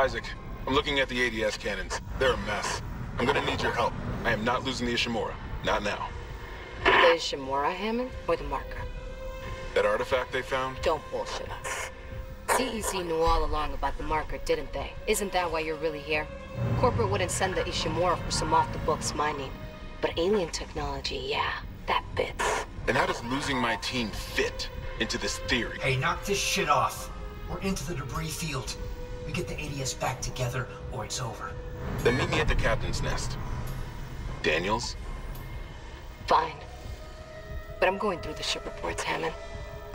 Isaac, I'm looking at the ADS cannons. They're a mess. I'm gonna need your help. I am not losing the Ishimura. Not now. The Ishimura Hammond or the marker? That artifact they found? Don't bullshit us. CEC knew all along about the marker, didn't they? Isn't that why you're really here? Corporate wouldn't send the Ishimura for some off-the-books mining. But alien technology, yeah, that bits. Then how does losing my team fit into this theory? Hey, knock this shit off. We're into the debris field. We get the ADS back together, or it's over. Then meet me at the captain's nest. Daniels? Fine. But I'm going through the ship reports, Hammond.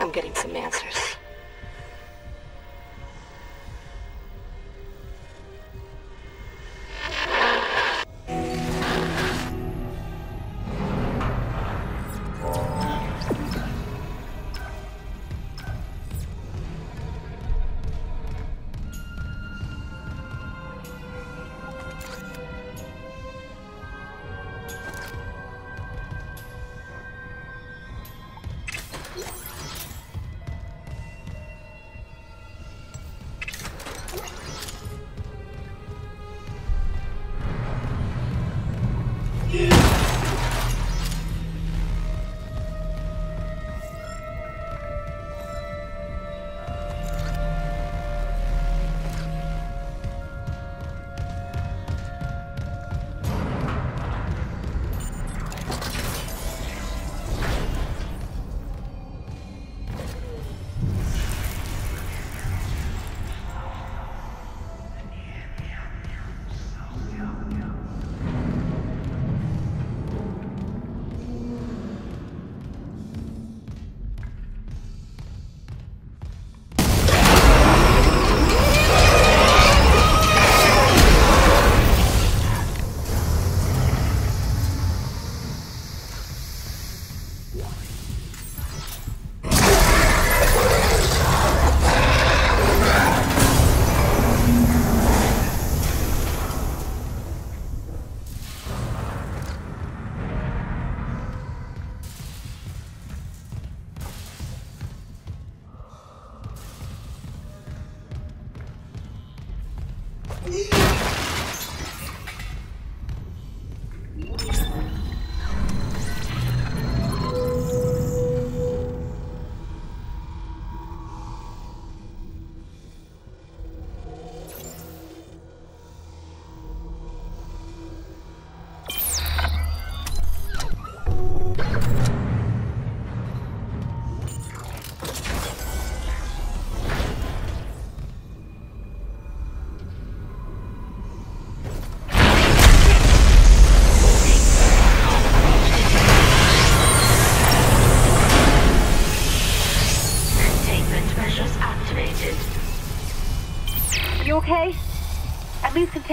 I'm getting some answers.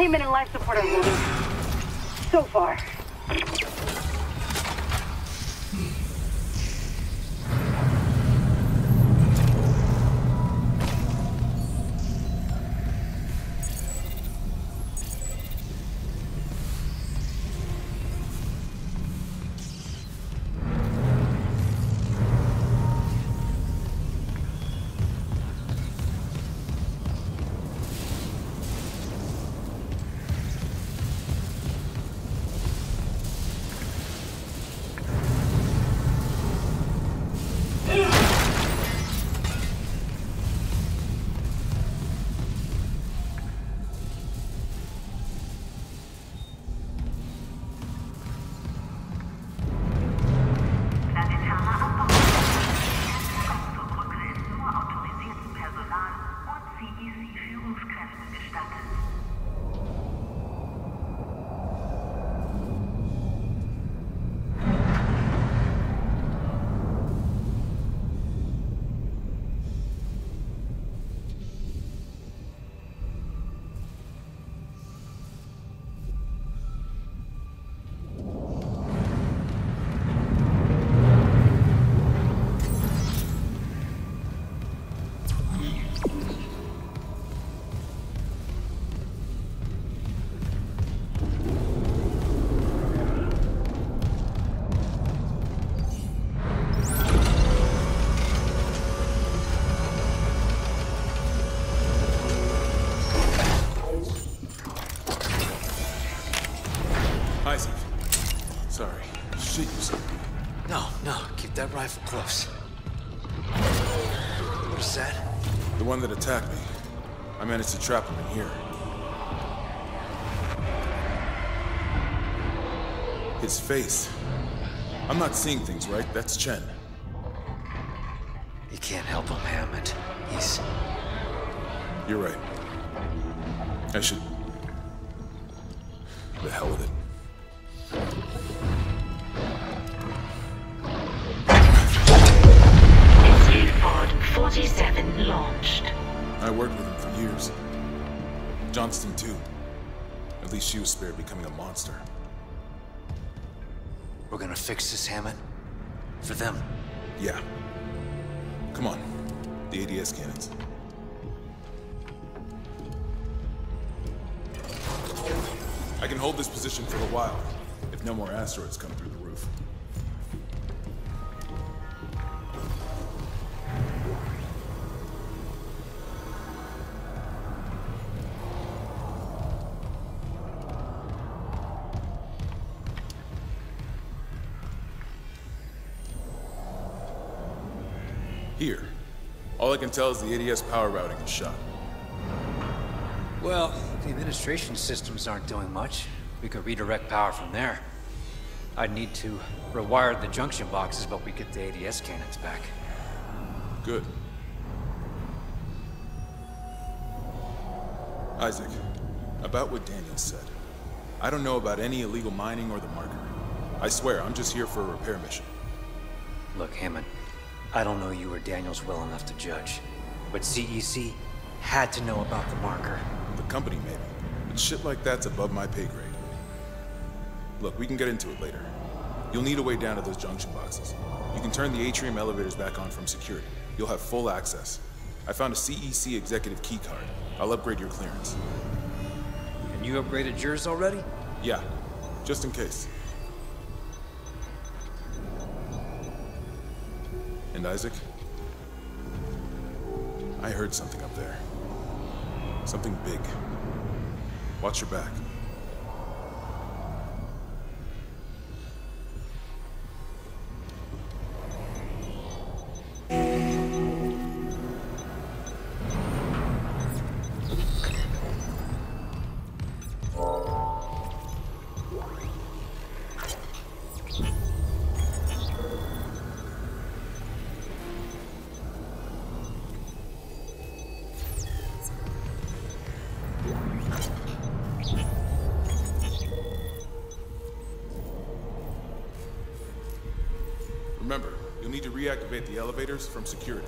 At Keep that rifle close. What is that? The one that attacked me. I managed to trap him in here. His face. I'm not seeing things, right? That's Chen. You can't help him, Hammond. He's... You're right. I should... The hell with it. Least she was spared becoming a monster. We're gonna fix this, Hammond. For them. Yeah. Come on. The ADS cannons. I can hold this position for a while, if no more asteroids come through the All I can tell is the ADS power routing is shot. Well, the administration systems aren't doing much. We could redirect power from there. I'd need to rewire the junction boxes, but we get the ADS cannons back. Good. Isaac, about what Daniel said. I don't know about any illegal mining or the marker. I swear, I'm just here for a repair mission. Look, Hammond, I don't know you or Daniels well enough to judge, but CEC had to know about the marker. The company, maybe. But shit like that's above my pay grade. Look, we can get into it later. You'll need a way down to those junction boxes. You can turn the atrium elevators back on from security. You'll have full access. I found a CEC executive key card. I'll upgrade your clearance. And you upgraded yours already? Yeah, just in case. And Isaac? I heard something up there. Something big. Watch your back. You'll reactivate the elevators from security.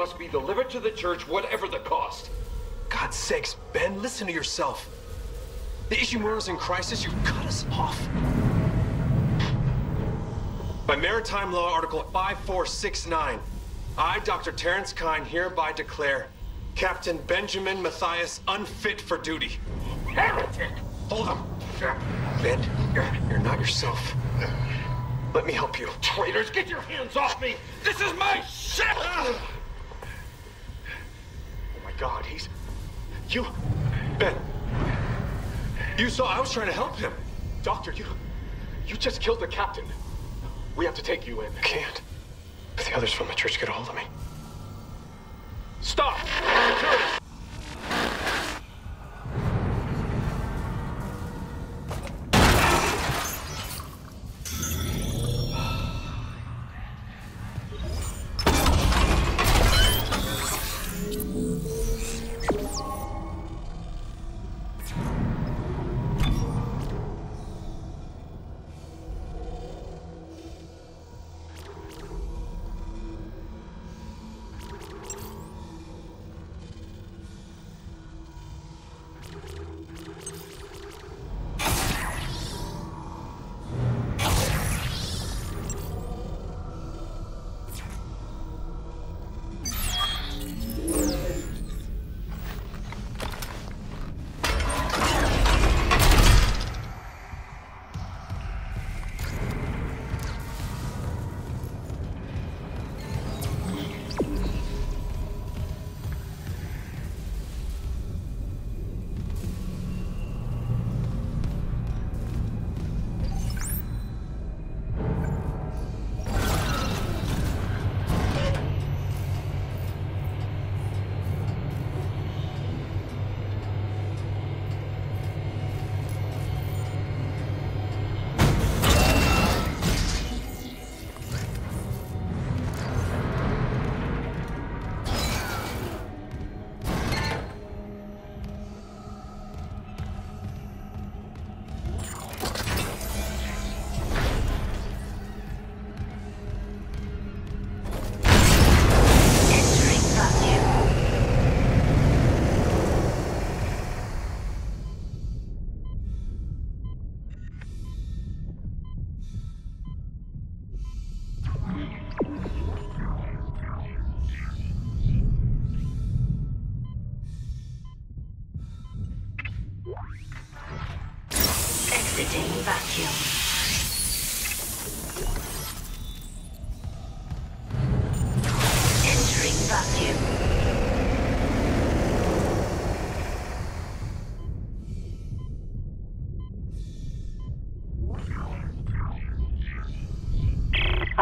Must be delivered to the church, whatever the cost. God's sakes, Ben, listen to yourself. The Ishimura's in crisis. You cut us off. By Maritime Law Article 5469, I, Dr. Terrence Kyne, hereby declare Captain Benjamin Mathius unfit for duty. Heretic! Hold him. Ben, you're, you're not yourself. Let me help you. Traitors, get your hands off me! This is my ship! God, he's. You. Ben. You saw I was trying to help him. Doctor, you. You just killed the captain. We have to take you in. I can't. If the others from the church get a hold of me. Stop!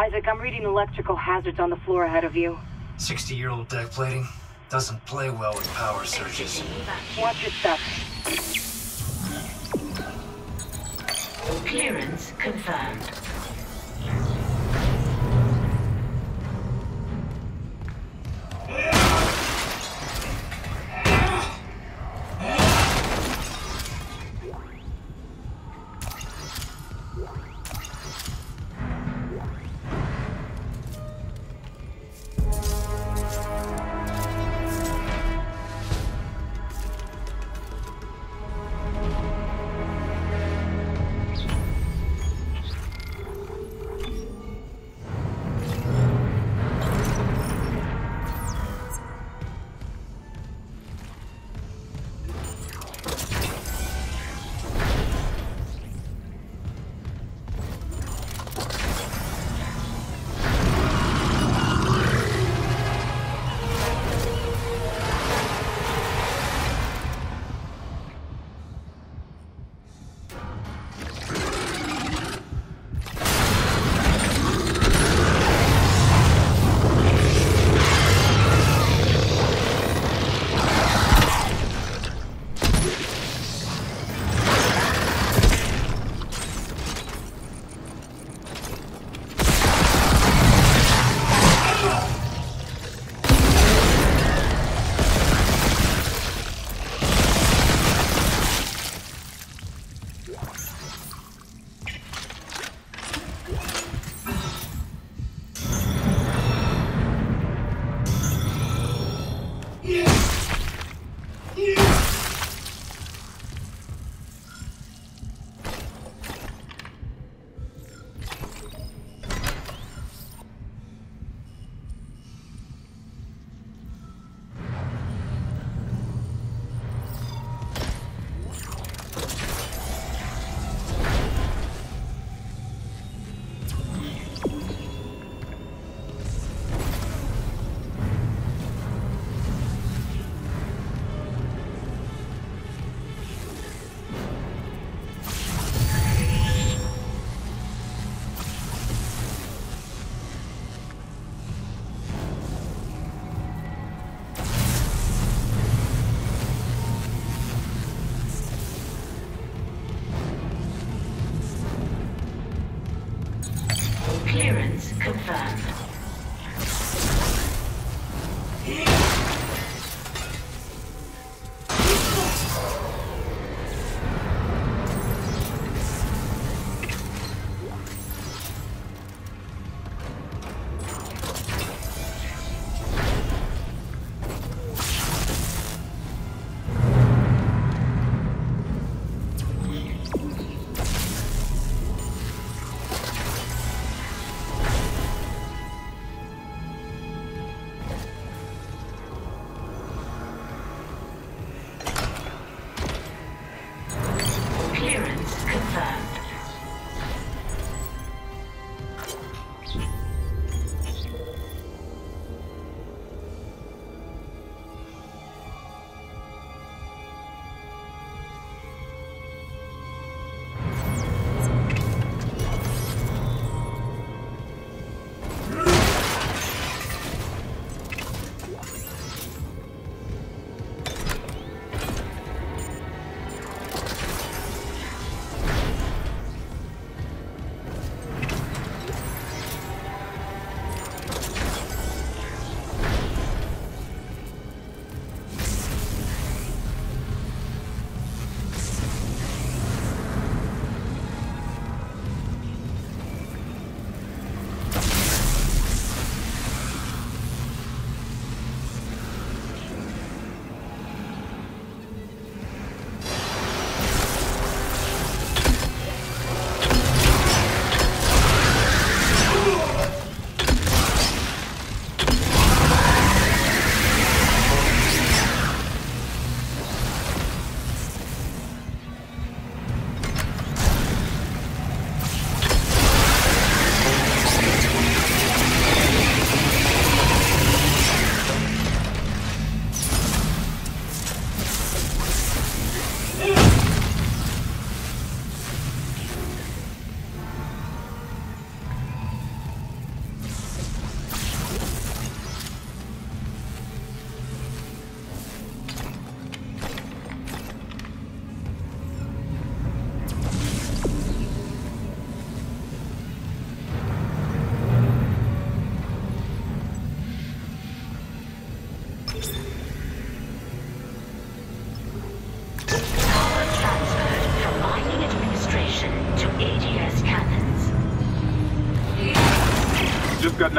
Isaac, I'm reading electrical hazards on the floor ahead of you. 60 year old deck plating doesn't play well with power surges. Watch your step. Clearance confirmed.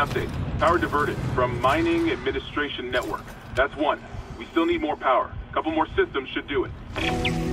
Update. Power diverted from Mining Administration Network. That's one. We still need more power. A couple more systems should do it.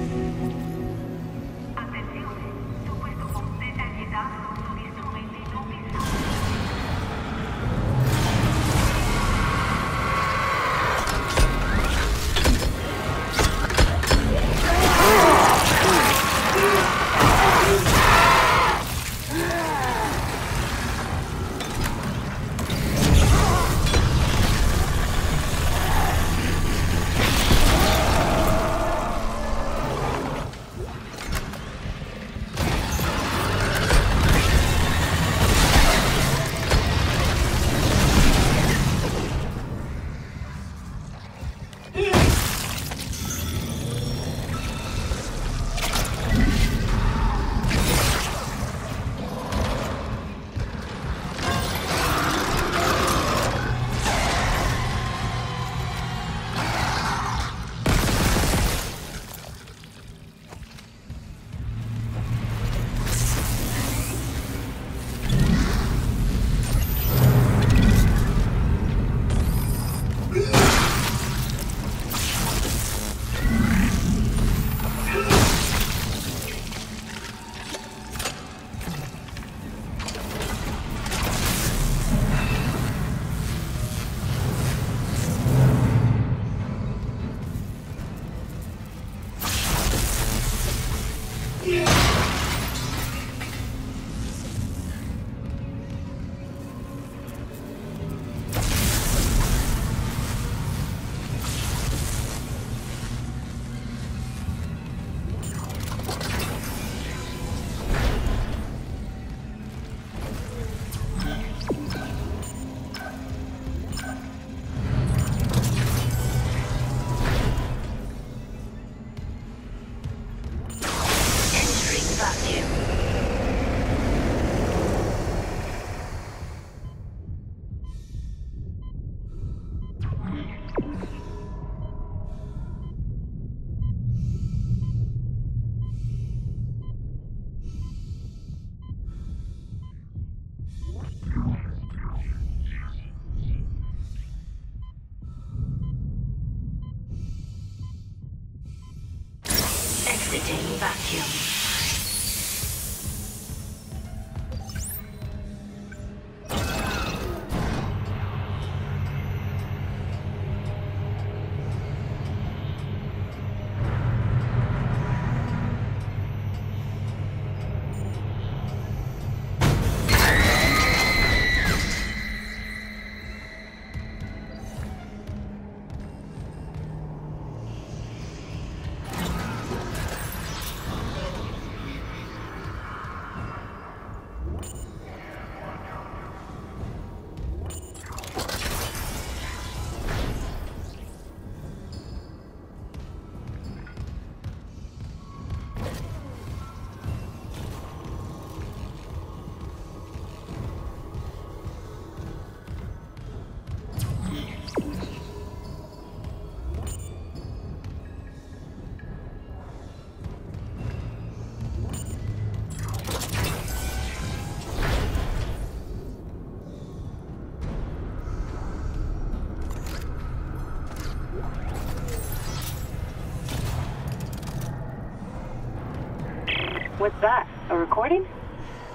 What's that? A recording?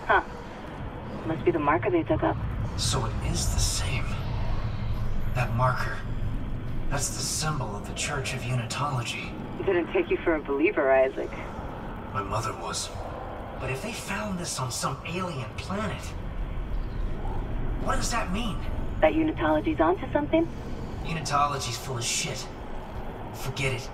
Huh. Must be the marker they dug up. So it is the same. That marker. That's the symbol of the Church of Unitology. Didn't take you for a believer, Isaac. My mother was. But if they found this on some alien planet, what does that mean? That Unitology's onto something? Unitology's full of shit. Forget it.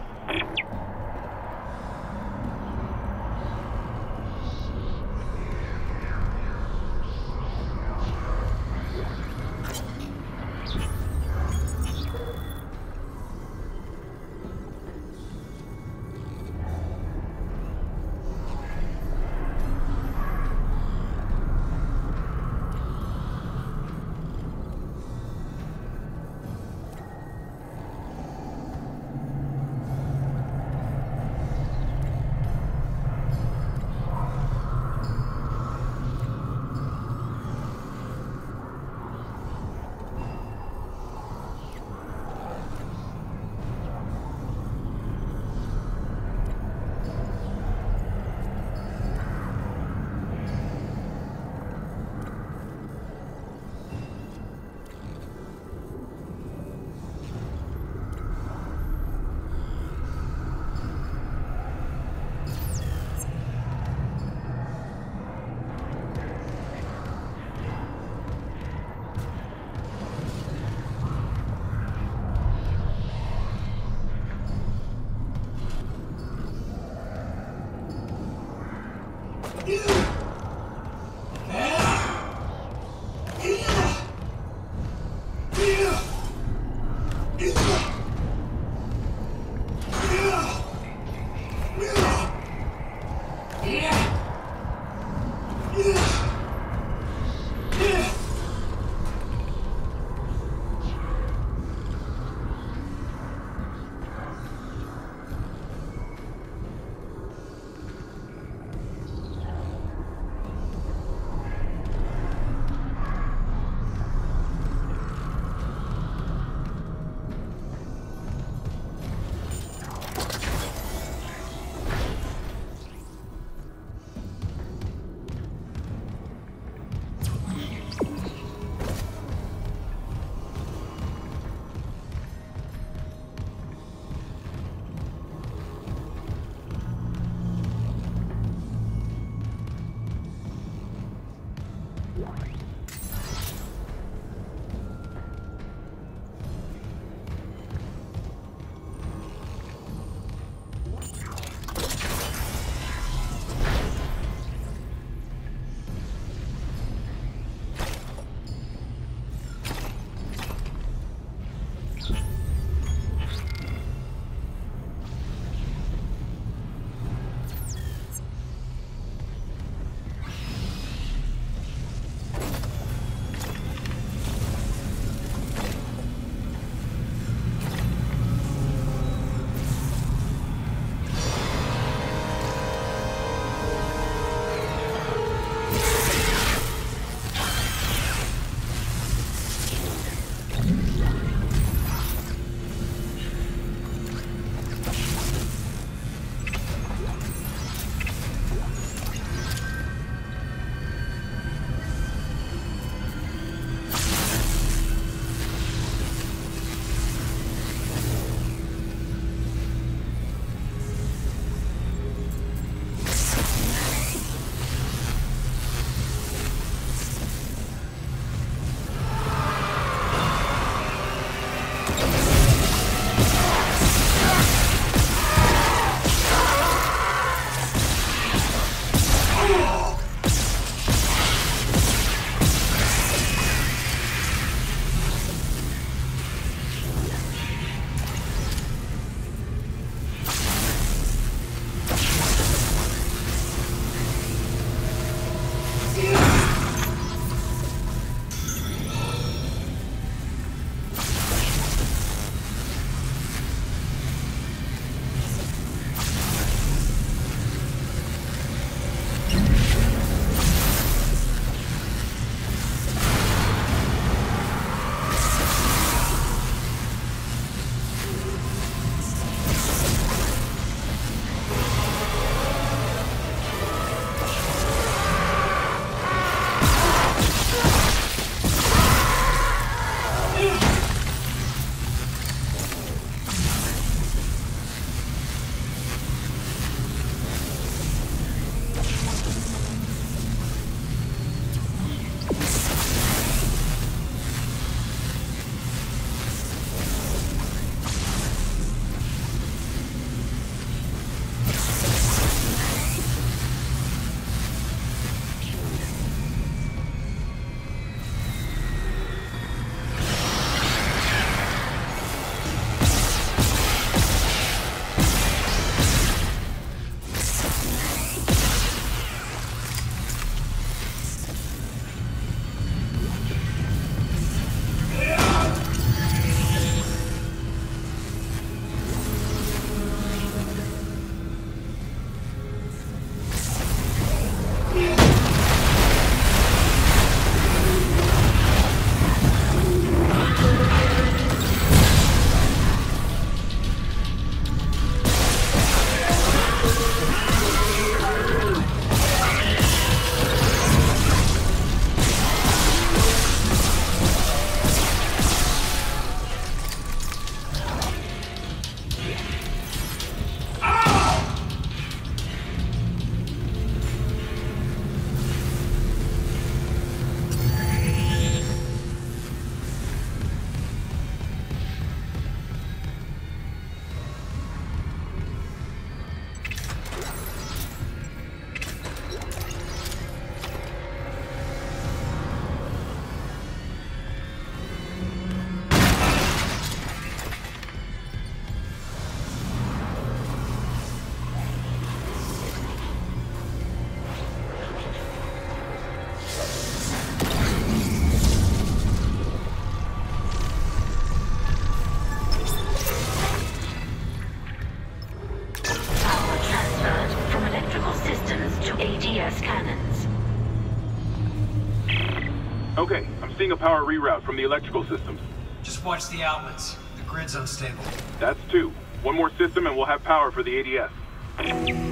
Reroute from the electrical systems. Just watch the outlets. The grid's unstable. That's two. One more system and we'll have power for the ADS.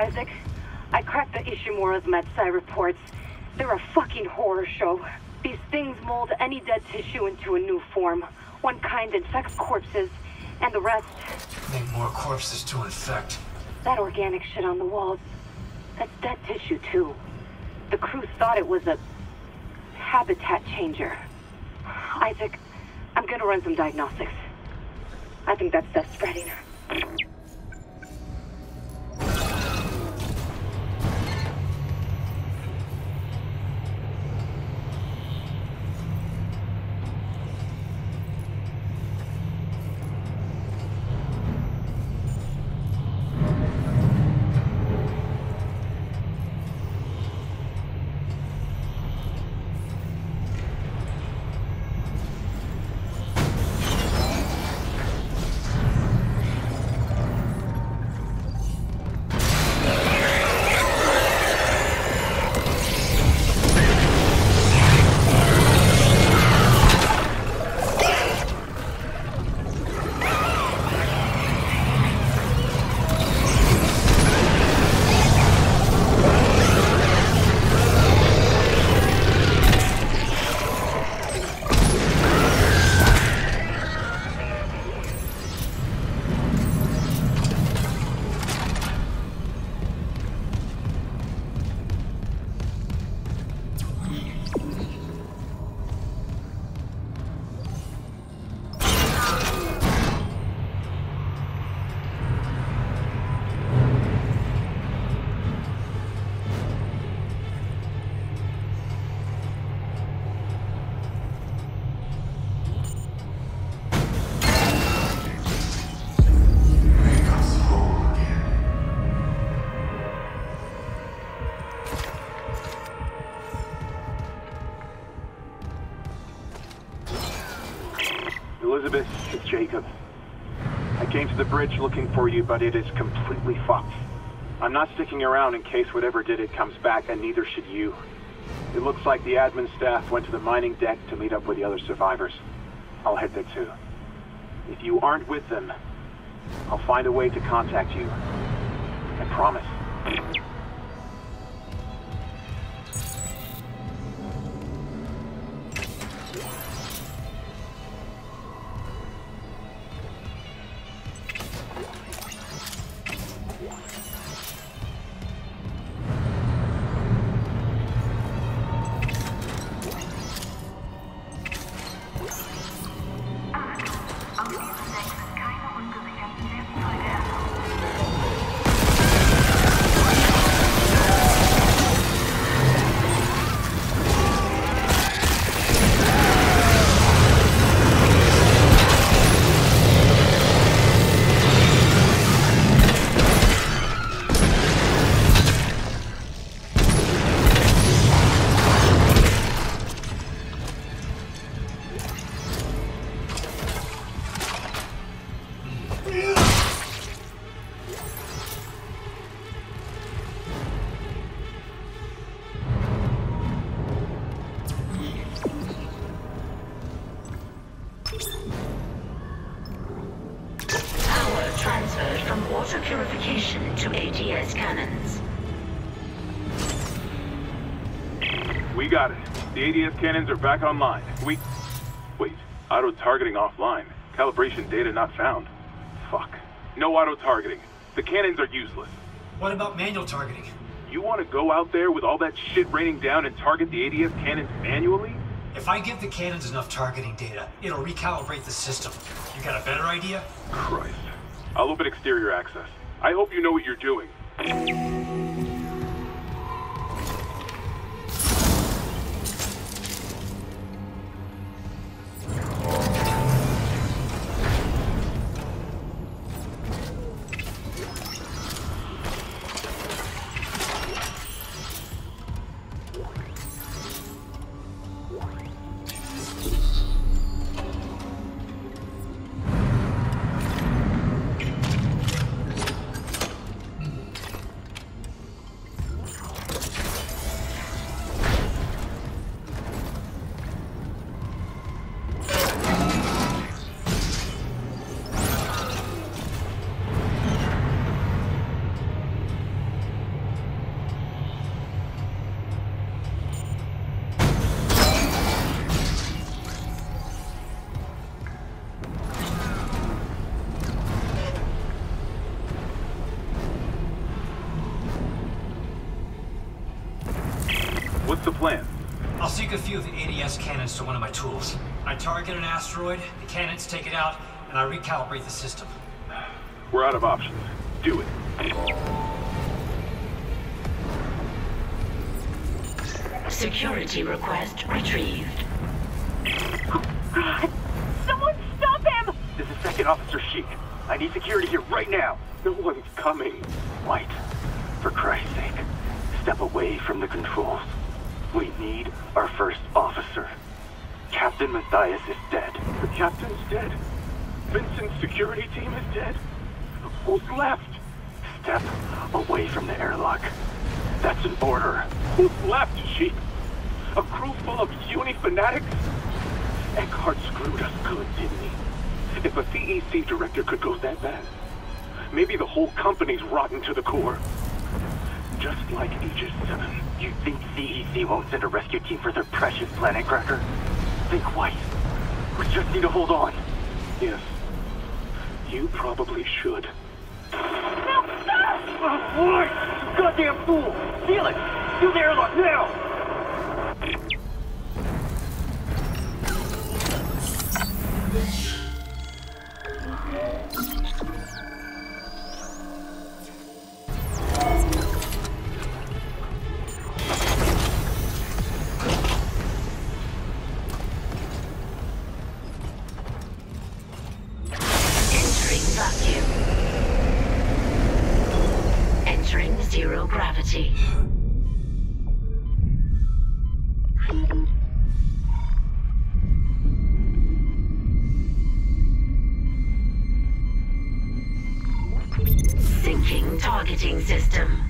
Isaac, I cracked the Ishimura's MedSci reports. They're a fucking horror show. These things mold any dead tissue into a new form. One kind infects corpses, and the rest, Make more corpses to infect. that organic shit on the walls, that's dead tissue too. The crew thought it was a habitat changer. Isaac, I'm gonna run some diagnostics. I think that's death spreading. Looking for you, but it is completely fucked. I'm not sticking around in case whatever did it comes back, and neither should you. It looks like the admin staff went to the mining deck to meet up with the other survivors. I'll head there too. If you aren't with them, I'll find a way to contact you. I promise. Yeah. Cannons are back online. We... Wait, auto-targeting offline. Calibration data not found. Fuck. No auto-targeting. The cannons are useless. What about manual targeting? You want to go out there with all that shit raining down and target the ADS cannons manually? If I give the cannons enough targeting data, it'll recalibrate the system. You got a better idea? Christ. I'll open exterior access. I hope you know what you're doing. The cannons take it out, and I recalibrate the system. We're out of options. Do it. Security request retrieved. Someone stop him! This is Second Officer Sheik. I need security here right now. No one's coming. White, for Christ's sake, step away from the controls. We need our first officer. Captain Mathius is dead. The captain's dead. Vincent's security team is dead. Who's left? Step away from the airlock. That's an order. Who's left, Sheik? A crew full of uni fanatics? Eckhart screwed us good, didn't he? If a CEC director could go that bad, maybe the whole company's rotten to the core. Just like Aegis 7. You think CEC won't send a rescue team for their precious planet cracker? Think twice. We just need to hold on. Yes. You probably should. No! What? Oh, Goddamn fool! Seal it! Seal the airlock now! Entering Syncing targeting system.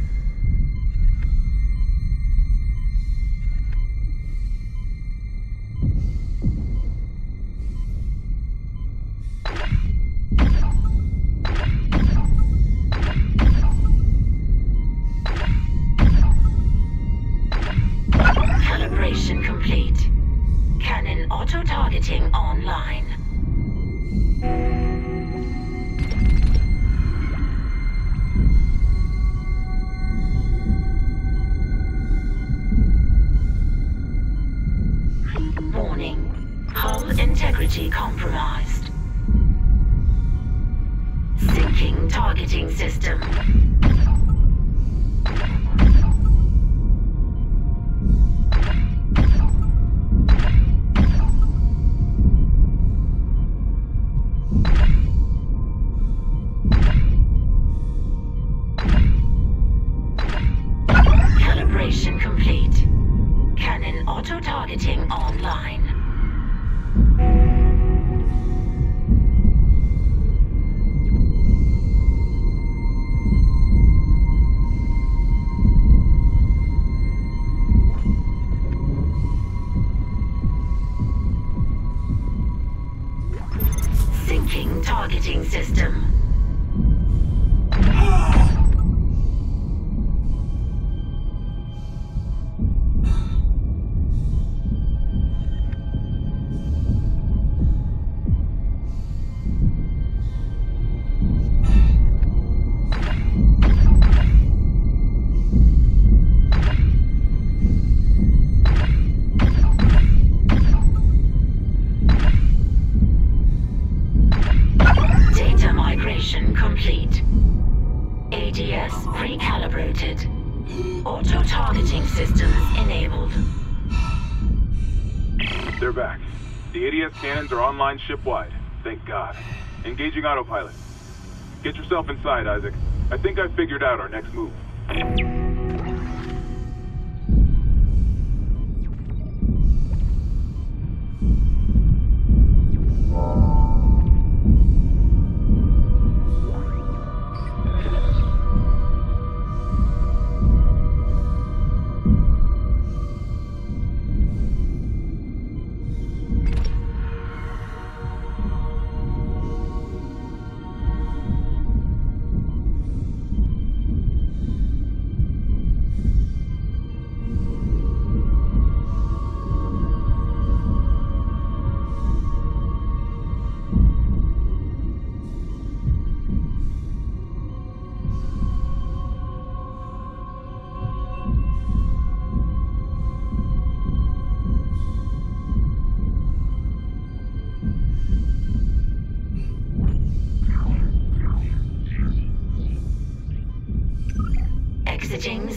System. Ship-wide. Thank God. Engaging autopilot. Get yourself inside, Isaac. I think I've figured out our next move.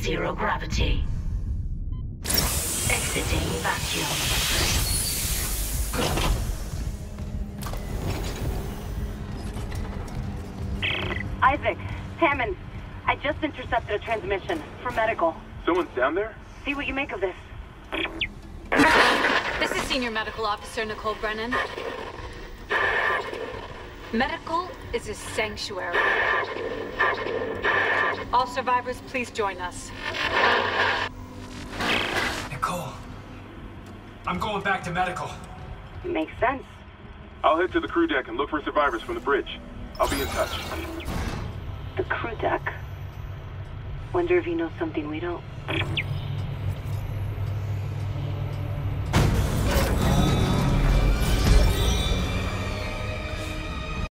Zero gravity. Exiting vacuum. Isaac, Hammond, I just intercepted a transmission for medical. Someone's down there? See what you make of this. This is Senior Medical Officer Nicole Brennan. Medical is a sanctuary. All survivors, please join us. Nicole, I'm going back to medical. Makes sense. I'll head to the crew deck and look for survivors from the bridge. I'll be in touch. The crew deck. Wonder if he knows something we don't.